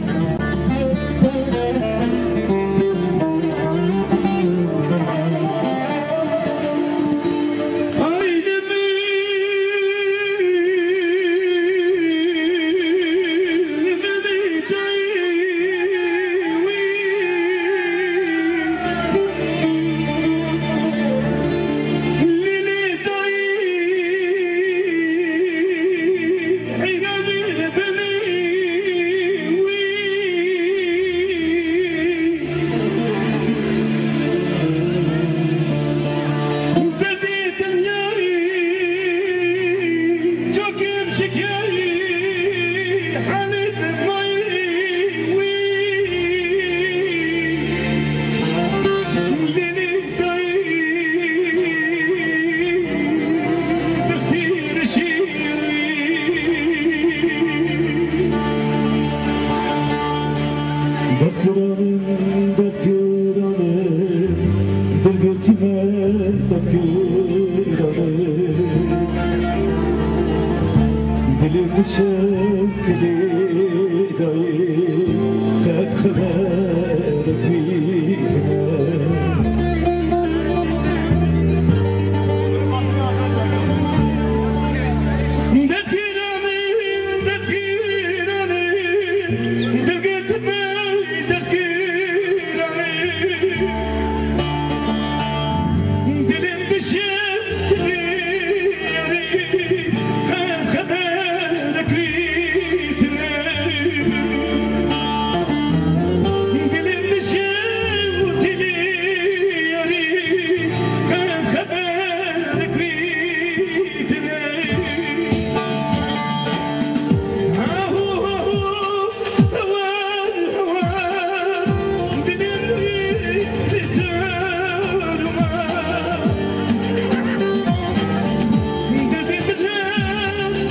Música Çekti dayı kakılar